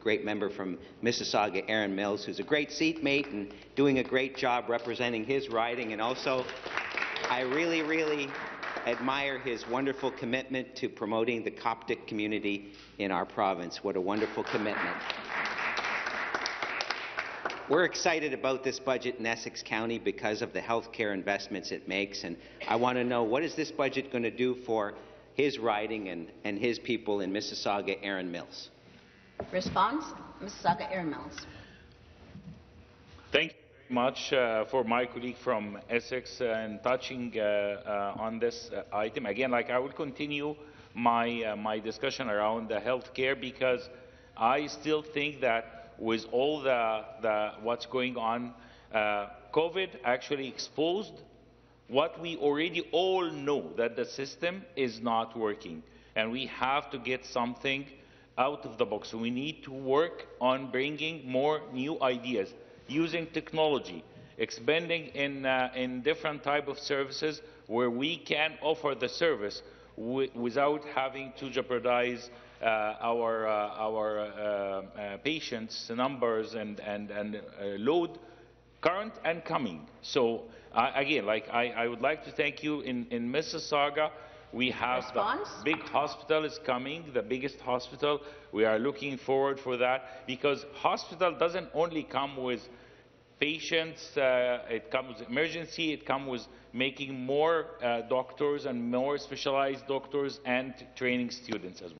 great member from Mississauga, Erin Mills, who's a great seatmate and doing a great job representing his riding. And also, I really, really admire his wonderful commitment to promoting the Coptic community in our province. What a wonderful commitment. We're excited about this budget in Essex County because of the healthcare investments it makes, and I want to know what is this budget going to do for his riding and, and his people in Mississauga, Erin Mills? Response, Mississauga Erin Mills. Thank you very much uh, for my colleague from Essex uh, and touching uh, uh, on this uh, item. Again, like I will continue my, uh, my discussion around the health care because I still think that with all the, the what's going on, COVID actually exposed what we already all know, that the system is not working. And we have to get something out of the box. We need to work on bringing more new ideas, using technology, expanding in, uh, in different type of services where we can offer the service wi without having to jeopardize uh, our, uh, our uh, uh, patients' numbers and, and, and uh, load, current and coming. So again, like I, I would like to thank you in, in Mississauga. We have Response? the big hospital is coming, the biggest hospital. We are looking forward for that because hospital doesn't only come with patients, uh, it comes with emergency, it comes with making more uh, doctors and more specialized doctors and training students as well.